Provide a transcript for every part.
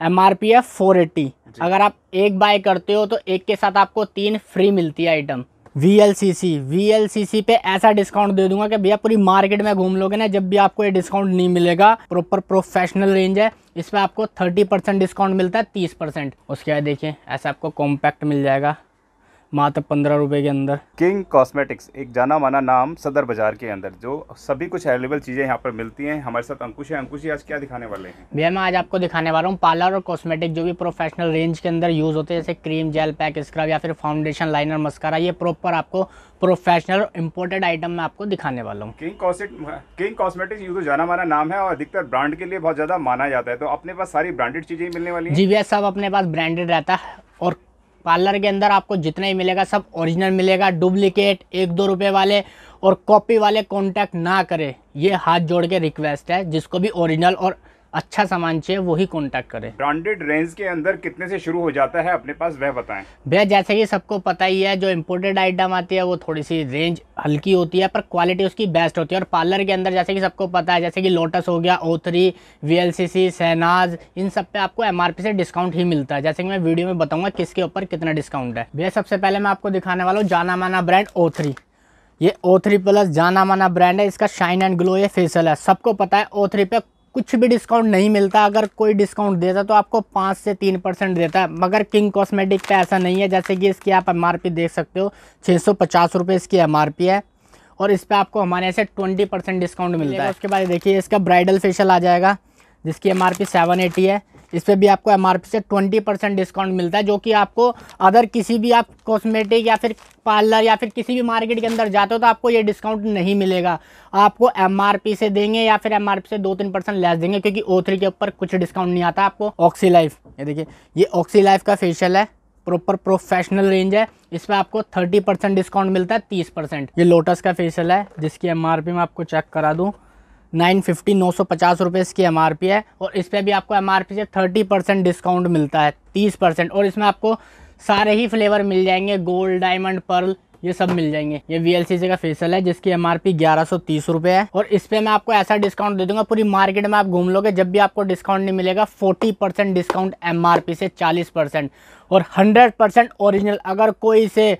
M R P है four eighty अगर आप एक बाय करते हो तो एक के साथ आपको तीन फ्री मिलती है item V L C C V L C C पे ऐसा डिस्काउंट दे दूँगा कि भैया पूरी मार्केट में घूम लोगे ना जब भी आपको ये डिस्काउंट नहीं मिलेगा प्रॉपर प्रोफेशनल रेंज है इसमें आपको थर्टी परसेंट डिस्काउंट मिलता है तीस परसेंट उसके बाद देखिए ऐसा आपको कॉम्पैक्ट मिल जाएगा। मात्र पंद्रह रुपए के अंदर। किंग कॉस्मेटिक्स एक जाना माना नाम सदर बाज़ार के अंदर जो सभी कुछ अवेलेबल चीज़ें यहाँ पर मिलती हैं। हमारे साथ अंकुश है। अंकुश आज क्या दिखाने वाले हैं? भैया मैं आज आपको दिखाने वाला हूँ पार्लर और कॉस्मेटिक जो भी प्रोफेशनल रेंज के अंदर यूज़ होते हैं जैसे क्रीम जेल पैक स्क्रब या फिर फाउंडेशन लाइनर मस्कारा ये प्रॉपर आपको प्रोफेशनल इम्पोर्टेड आइटम मैं आपको दिखाने वाला हूँ। किंग कॉस्मेट किंग कॉस्मेटिक्स यूँ तो जाना माना नाम है और अधिकतर ब्रांड के लिए बहुत ज़्यादा माना जाता है। तो अपने पास सारी ब्रांडेड चीज़ें मिलने वाली जी भैया सब अपने पास ब्रांडेड रहता है और पार्लर के अंदर आपको जितना ही मिलेगा, सब ओरिजिनल मिलेगा डुप्लीकेट एक दो रुपए वाले और कॉपी वाले कांटेक्ट ना करें। ये हाथ जोड़ के रिक्वेस्ट है, जिसको भी ओरिजिनल और अच्छा सामान चाहिए वही कांटेक्ट करें। ब्रांडेड रेंज के अंदर कितने से शुरू हो जाता है अपने पास वह बताएँ। भैया जैसे कि सबको पता ही है जो इम्पोर्टेड आइटम आती है वो थोड़ी सी रेंज हल्की होती है पर क्वालिटी उसकी बेस्ट होती है। और पार्लर के अंदर जैसे कि सबको पता है जैसे कि लोटस हो गया O three V L C C Shahnaz इन सब पे आपको एमआरपी से डिस्काउंट ही मिलता है। जैसे कि मैं वीडियो में बताऊँगा किसके ऊपर कितना डिस्काउंट है। भैया सबसे पहले मैं आपको दिखाने वाला हूँ जाना माना ब्रांड ओ थ्री ये ओ थ्री प्लस जाना माना ब्रांड है इसका शाइन एंड ग्लो ये फेशियल है। सबको पता है ओ थ्री पे कुछ भी डिस्काउंट नहीं मिलता अगर कोई डिस्काउंट देता तो आपको पाँच से तीन परसेंट देता है। मगर किंग कॉस्मेटिक पे ऐसा नहीं है जैसे कि इसकी आप एमआरपी देख सकते हो छः सौ पचास रुपये इसकी एमआरपी है। और इस पर आपको हमारे यहाँ से ट्वेंटी परसेंट डिस्काउंट मिलता है। उसके बाद देखिए इसका ब्राइडल फेशियल आ जाएगा जिसकी M R P seven eighty है। इस पर भी आपको एमआरपी से ट्वेंटी परसेंट डिस्काउंट मिलता है, जो कि आपको अदर किसी भी आप कॉस्मेटिक या फिर पार्लर या फिर किसी भी मार्केट के अंदर जाते हो तो आपको ये डिस्काउंट नहीं मिलेगा। आपको एमआरपी से देंगे या फिर एमआरपी से दो तीन परसेंट लेस देंगे, क्योंकि ओ के ऊपर कुछ डिस्काउंट नहीं आता आपको ऑक्सी लाइफ ये देखिए, ये ऑक्सी लाइफ का फेशियल है प्रॉपर प्रोफेशनल रेंज है। इस पर आपको 30 परसेंट डिस्काउंट मिलता है 30 परसेंट ये लोटस का फेशियल है, जिसकी एम मैं आपको चेक करा दूँ। नाइन फिफ्टी, नौ सौ पचास रुपये इसकी एमआरपी है और इस पर भी आपको एमआरपी से थर्टी परसेंट डिस्काउंट मिलता है, तीस परसेंट और इसमें आपको सारे ही फ्लेवर मिल जाएँगे, गोल्ड, डायमंड, पर्ल, ये सब मिल जाएँगे। ये वी एल का फेशियल है, जिसकी एम आर पी ग्यारह सौ तीस रुपये है और इस पर मैं आपको ऐसा डिस्काउंट दे दूँगा, पूरी मार्केट में आप घूम लोगे, जब भी आपको डिस्काउंट नहीं मिलेगा, forty percent discount M R P से चालीस परसेंट और हंड्रेड परसेंट ओरिजिनल। अगर कोई से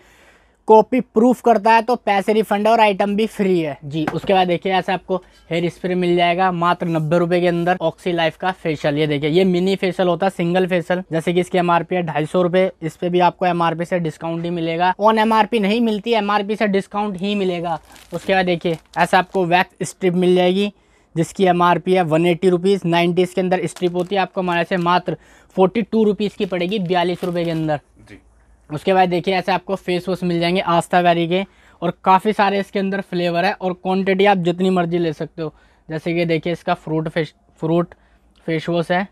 कॉपी प्रूफ करता है तो पैसे रिफंड है और आइटम भी फ्री है। जी उसके बाद देखिए ऐसे आपको हेयर स्प्रे मिल जाएगा मात्र नब्बे रुपए के अंदर ऑक्सी लाइफ का फेशियल ये देखिए ये मिनी फेशियल होता है सिंगल फेशियल जैसे कि इसकी एमआरपी है ढाई सौ रुपए इस पे भी आपको एमआरपी से डिस्काउंट ही मिलेगा। ऑन एमआरपी नहीं मिलती एमआरपी से डिस्काउंट ही मिलेगा। उसके बाद देखिए ऐसा आपको वैक्स स्ट्रिप मिल जाएगी जिसकी एम आर पी है वन एट्टी रुपीज़ नाइन्टी इसके अंदर स्ट्रिप होती है आपको हमारे से मात्र फोर्टी टू रुपीज़ की पड़ेगी बयालीस रुपये के अंदर। उसके बाद देखिए, ऐसे आपको फेस वॉश मिल जाएँगे आस्था वैरी के। और काफ़ी सारे इसके अंदर फ्लेवर है और क्वांटिटी आप जितनी मर्ज़ी ले सकते हो। जैसे कि देखिए, इसका fruit face fruit face wash है,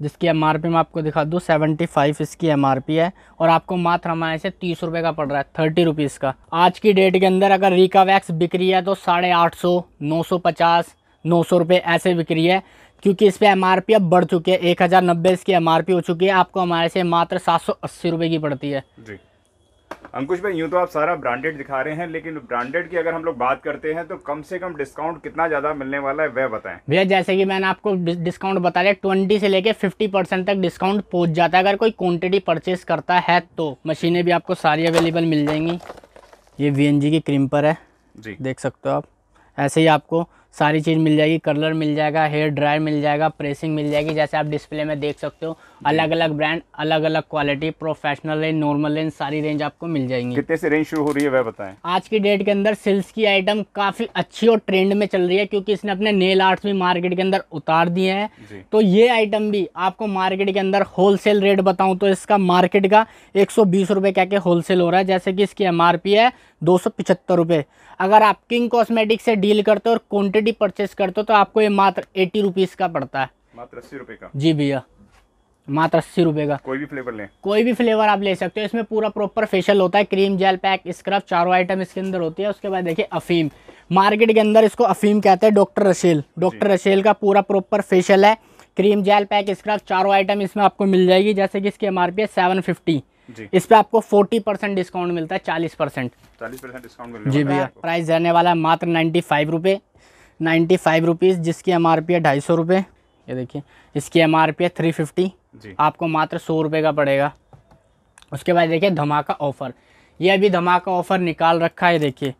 जिसकी एम आर पी मैं आपको दिखा दूँ सेवेंटी फाइव इसकी एम आर पी है। और आपको मात्र हमारे से तीस रुपये का पड़ रहा है थर्टी रुपीज़ का। आज की डेट के अंदर अगर रिका वैक्स बिक रही है तो साढ़े आठ सौ, नौ सौ पचास, नौ सौ रुपये ऐसे बिक रही है। क्योंकि इस पर एम आर पी अब बढ़ चुके हैं। एक हज़ार नब्बे इसकी एम आर पी हो चुकी है। आपको हमारे से मात्र सात सौ अस्सी रुपये की पड़ती है। जी। अंकुश भाई यूँ तो आप सारा ब्रांडेड दिखा रहे हैं लेकिन ब्रांडेड की अगर हम लोग बात करते हैं तो कम से कम डिस्काउंट कितना ज़्यादा मिलने वाला है वह बताएँ। भैया जैसे कि मैंने आपको डिस्काउंट बता दिया ट्वेंटी से लेके फिफ्टी परसेंट तक डिस्काउंट पहुँच जाता है। अगर कोई क्वांटिटी परचेज करता है तो मशीनें भी आपको सारी अवेलेबल मिल जाएँगी। ये वीएनजी की क्रीम पर है। जी। देख सकते हो आप। ऐसे ही आपको सारी चीज़ मिल जाएगी कलर मिल जाएगा हेयर ड्रायर मिल जाएगा प्रेसिंग मिल जाएगी जैसे आप डिस्प्ले में देख सकते हो अलग अलग ब्रांड अलग अलग quality professional range normal range सारी रेंज आपको मिल जाएँगी। कितने से रेंज शुरू हो रही है वह बताएँ। आज की डेट के अंदर सिल्स की आइटम काफ़ी अच्छी और ट्रेंड में चल रही है क्योंकि इसने अपने नेल आर्ट्स भी मार्केट के अंदर उतार दिए हैं। तो ये आइटम भी आपको मार्केट के अंदर होलसेल रेट बताऊँ तो इसका मार्केट का एक सौ क्या के होलसेल हो रहा है जैसे कि इसकी एमआरपी है दो सौ अगर आप किंग कॉस्मेटिक से डील करते हो और क्वांटिटी परचेस करते हो तो आपको ये मात्र एटी रुपीज़ का पड़ता है। मात्र अस्सी रुपए का। जी भैया मात्र अस्सी रुपए का। कोई भी फ्लेवर लें। कोई भी फ्लेवर आप ले सकते हो इसमें पूरा प्रॉपर फेशियल होता है क्रीम जेल पैक स्क्रब चारों आइटम इसके अंदर होती है उसके बाद देखिए अफीम। मार्केट के अंदर इसको अफीम कहते हैं डॉक्टर रशेल डॉक्टर रशेल का पूरा प्रॉपर फेशियल है क्रीम जेल पैक स्क्रब चारों आइटम इसमें आपको मिल जाएगी जैसे कि इसकी एम आर पी है सेवन फिफ्टी इस पे आपको फोर्टी परसेंट डिस्काउंट मिलता है चालीस परसेंट चालीस परसेंट डिस्काउंट जी भैया प्राइस रहने वाला है मात्र नाइन्टी फाइव रुपये नाइन्टी फाइव रुपीज़ जिसकी एम आर पी है ढाई सौ रुपये ये देखिए इसकी एम आर पी है थ्री फिफ्टी। आपको मात्र सौ रुपये का पड़ेगा। उसके बाद देखिए धमाका ऑफ़र। ये अभी धमाका ऑफ़र निकाल रखा है देखिए।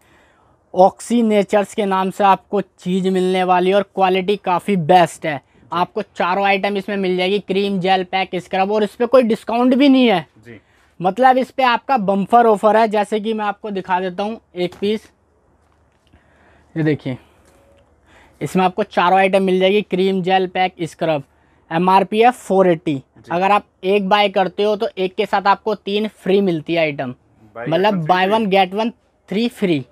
ऑक्सी नेचर्स के नाम से आपको चीज़ मिलने वाली है और क्वालिटी काफ़ी बेस्ट है। आपको चारों आइटम इसमें मिल जाएगी क्रीम जेल पैक स्क्रब और इस पर कोई डिस्काउंट भी नहीं है। जी। मतलब इस पर आपका बम्फर ऑफ़र है जैसे कि मैं आपको दिखा देता हूँ एक पीस ये देखिए। इसमें आपको चारों आइटम मिल जाएगी cream gel pack scrub M R P है फोर एट्टी अगर आप एक बाय करते हो तो एक के साथ आपको तीन फ्री मिलती है आइटम मतलब buy one get one three free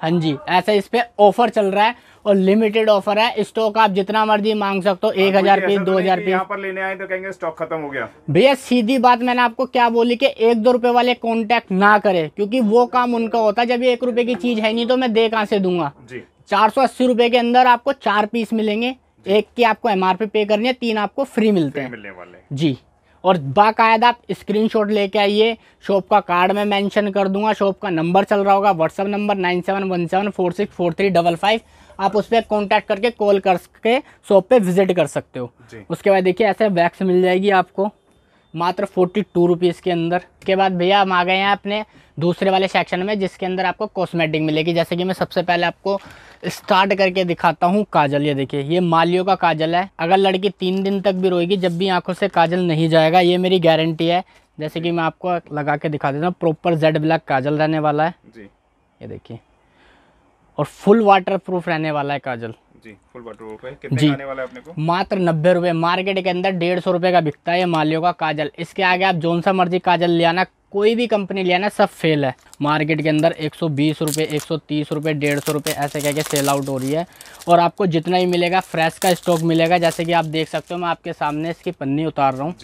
हाँ जी ऐसा इस पे ऑफ़र चल रहा है और लिमिटेड ऑफ़र है। स्टॉक आप जितना मर्ज़ी मांग सकते हो एक हज़ार पीस तो दो हज़ार पीस यहाँ पर लेने आए तो कहेंगे स्टॉक खत्म हो गया। भैया सीधी बात मैंने आपको क्या बोली कि एक दो रुपए वाले कांटेक्ट ना करे क्योंकि वो काम उनका होता है। जब ये एक रुपए की चीज़ है नहीं तो मैं दे कहाँ से दूँगा? जी। चार सौ अस्सी रुपए के अंदर आपको चार पीस मिलेंगे। एक की आपको एमआरपी पे करनी है तीन आपको फ्री मिलते हैं। मिलने वाले। जी। और बाकायदा आप स्क्रीनशॉट लेके आइए शॉप का कार्ड में मेंशन कर दूँगा शॉप का नंबर चल रहा होगा WhatsApp number nine seven one seven four six four three double five. आप उस पर कॉन्टैक्ट करके कॉल करके शॉप पे विज़िट कर सकते हो। उसके बाद देखिए ऐसे वैक्स मिल जाएगी आपको। मात्र फोर्टी टू रुपीज़ के अंदर। उसके बाद भैया हम आ गए हैं अपने दूसरे वाले सेक्शन में जिसके अंदर आपको कॉस्मेटिक मिलेगी। जैसे कि मैं सबसे पहले आपको स्टार्ट करके दिखाता हूँ काजल। ये देखिए ये मालियो का काजल है। अगर लड़की तीन दिन तक भी रोएगी जब भी आँखों से काजल नहीं जाएगा ये मेरी गारंटी है। जैसे कि मैं आपको लगा के दिखा देता हूँ प्रॉपर जेड ब्लैक काजल रहने वाला है। जी। ये देखिए और फुल वाटर प्रूफ रहने वाला है काजल। जी फुल वाटर पे। कितने आने वाला है अपने को? मात्र नब्बे रुपये मार्केट के अंदर डेढ़ सौ रुपये का बिकता है ये मालियो का काजल। इसके आगे आप जोन सा मर्ज़ी काजल ले आना कोई भी कंपनी ले आना सब फेल है। मार्केट के अंदर एक सौ बीस रुपये एक सौ तीस रुपये डेढ़ सौ रुपये ऐसे कह के सेल आउट हो रही है। और आपको जितना ही मिलेगा फ्रेश का स्टॉक मिलेगा। जैसे कि आप देख सकते हो मैं आपके सामने इसकी पन्नी उतार रहा हूँ।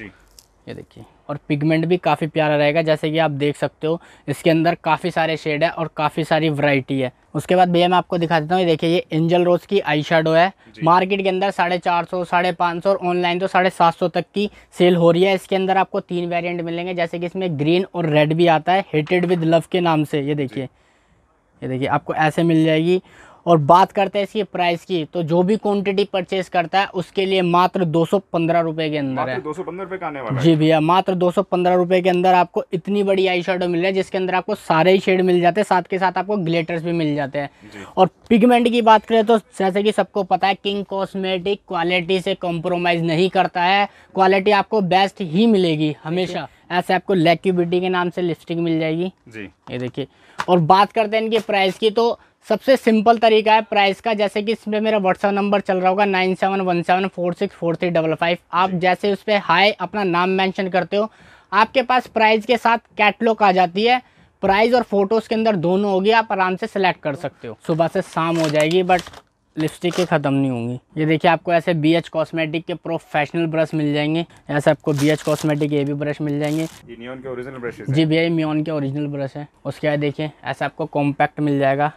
ये देखिए। और पिगमेंट भी काफ़ी प्यारा रहेगा जैसे कि आप देख सकते हो इसके अंदर काफ़ी सारे शेड है और काफ़ी सारी वैरायटी है। उसके बाद भैया मैं आपको दिखा देता हूँ ये देखिए ये एंजल रोज की आई शेडो है। मार्केट के अंदर साढ़े चार सौ साढ़े पाँच सौ और ऑनलाइन तो साढ़े सात सौ तक की सेल हो रही है। इसके अंदर आपको तीन वेरिएंट मिलेंगे जैसे कि इसमें ग्रीन और रेड भी आता है हिटेड विद लव के नाम से ये देखिए। ये देखिए आपको ऐसे मिल जाएगी। और बात करते हैं इसकी प्राइस की तो जो भी क्वांटिटी परचेज करता है उसके लिए मात्र दो सौ के अंदर है। दो सौ पंद्रह रुपए का आने वाला है। जी भैया मात्र दो सौ के अंदर आपको इतनी बड़ी आई शेडो मिल रहा है जिसके अंदर आपको सारे ही शेड मिल जाते हैं साथ के साथ आपको ग्लेटर्स भी मिल जाते हैं। और पिगमेंट की बात करें तो जैसे कि सबको पता है किंग कॉस्मेटिक क्वालिटी से कॉम्प्रोमाइज़ नहीं करता है। क्वालिटी आपको बेस्ट ही मिलेगी हमेशा। ऐसे आपको लेक्यू ब्यूटी के नाम से लिपस्टिक मिल जाएगी। जी। ये देखिए। और बात करते हैं इनकी प्राइस की तो सबसे सिंपल तरीका है प्राइस का। जैसे कि इसमें मेरा व्हाट्सअप नंबर चल रहा होगा nine seven one seven four six four three double five. आप जैसे उस पर हाई अपना नाम मेंशन करते हो आपके पास प्राइस के साथ कैटलॉग आ जाती है। प्राइस और फ़ोटोज़ के अंदर दोनों होगी आप आराम से सिलेक्ट कर सकते हो। सुबह से शाम हो जाएगी बट लिपस्टिक के ख़त्म नहीं होंगी। ये देखिए आपको ऐसे बी एच कॉस्मेटिक के प्रोफेशनल ब्रश मिल जाएँगे। ऐसे आपको बी एच कॉस्मेटिक के भी ब्रश मिल जाएँगे। ये जी भैया ये मियोन के ओरिजिनल ब्रश है। उसके बाद देखिए ऐसा आपको कॉम्पैक्ट मिल जाएगा।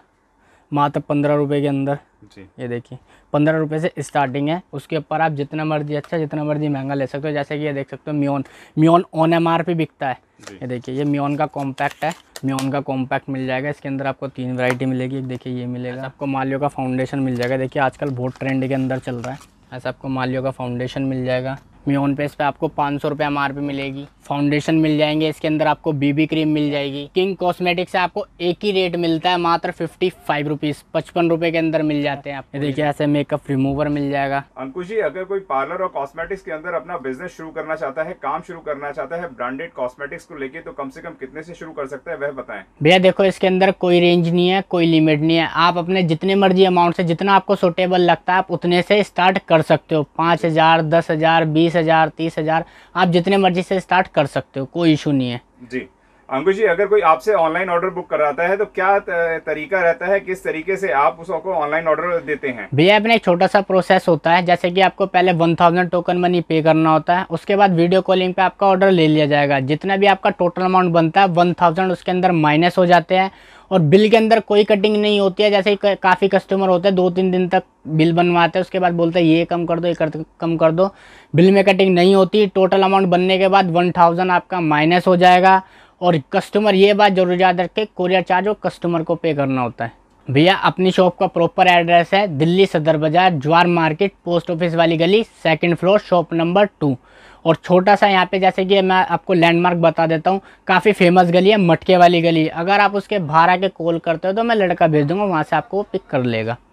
मात्र पंद्रह रुपये के अंदर। जी। ये देखिए पंद्रह रुपये से स्टार्टिंग है। उसके ऊपर आप जितना मर्ज़ी अच्छा जितना मर्ज़ी महँगा ले सकते हो। जैसे कि ये देख सकते हो म्योन मियोन ऑन एम आर पी बिकता है। ये देखिए ये म्योन का कॉम्पैक्ट है। म्योन का कॉम्पैक्ट मिल जाएगा। इसके अंदर आपको तीन वैरायटी मिलेगी। एक देखिए ये मिलेगा। आपको मालियो का फाउंडेशन मिल जाएगा। देखिए आजकल बहुत ट्रेंड के अंदर चल रहा है। ऐसा आपको मालियो का फाउंडेशन मिल जाएगा। मियोन पे इस पे आपको पाँच सौ रुपये एम मिलेगी। फाउंडेशन मिल जाएँगे इसके अंदर आपको बीबी क्रीम मिल जाएगी। किंग कॉस्मेटिक से आपको एक ही रेट मिलता है मात्र फिफ्टी फाइव रुपीज़ पचपन रुपए के अंदर मिल जाते हैं आप देखिए ऐसे मेकअप रिमूवर मिल जाएगा। अंकुश जी अगर कोई पार्लर और कॉस्मेटिक्स के अंदर अपना बिज़नेस शुरू करना चाहता है काम शुरू करना चाहता है ब्रांडेड कॉस्मेटिक्स को लेके तो कम से कम कितने से शुरू कर सकता है वह बताएँ। भैया देखो इसके अंदर कोई रेंज नहीं है कोई लिमिट नहीं है। आप अपने जितने मर्ज़ी अमाउंट से जितना आपको सुटेबल लगता है आप उतने से स्टार्ट कर सकते हो। पाँच हज़ार दस हज़ार बीस हज़ार, तीस हज़ार, आप जितने मर्ज़ी से स्टार्ट कर सकते हो, कोई इशू नहीं है। जी। अंकुश जी, अगर कोई आपसे ऑनलाइन ऑर्डर बुक कराता है तो क्या तरीका रहता है? किस तरीके से आप उसको ऑनलाइन ऑर्डर देते हैं? भैया, अपने एक छोटा सा प्रोसेस होता है। जैसे कि आपको पहले वन थाउज़ेंड टोकन मनी पे करना होता है। उसके बाद वीडियो कॉलिंग पे आपका ऑर्डर ले लिया जाएगा। जितना भी आपका टोटल अमाउंट बनता है वन उसके अंदर माइनस हो जाते हैं। और बिल के अंदर कोई कटिंग नहीं होती है। जैसे काफ़ी कस्टमर होते हैं दो तीन दिन तक बिल बनवाते हैं। उसके बाद बोलते हैं, ये कम कर दो, ये कर, कम कर दो। बिल में कटिंग नहीं होती। टोटल अमाउंट बनने के बाद वन थाउज़ेंड आपका माइनस हो जाएगा। और कस्टमर ये बात ज़रूर याद रखे कोरियर चार्ज वो कस्टमर को पे करना होता है। भैया, अपनी शॉप का प्रॉपर एड्रेस है, दिल्ली सदर बाज़ार, ज्वार मार्केट पोस्ट ऑफ़िस वाली गली second floor shop number two और छोटा सा यहाँ पे जैसे कि मैं आपको लैंडमार्क बता देता हूँ, काफ़ी फ़ेमस गली है, मटके वाली गली। अगर आप उसके बाहर आके कॉल करते हो तो मैं लड़का भेज दूँगा, वहाँ से आपको वो पिक कर लेगा।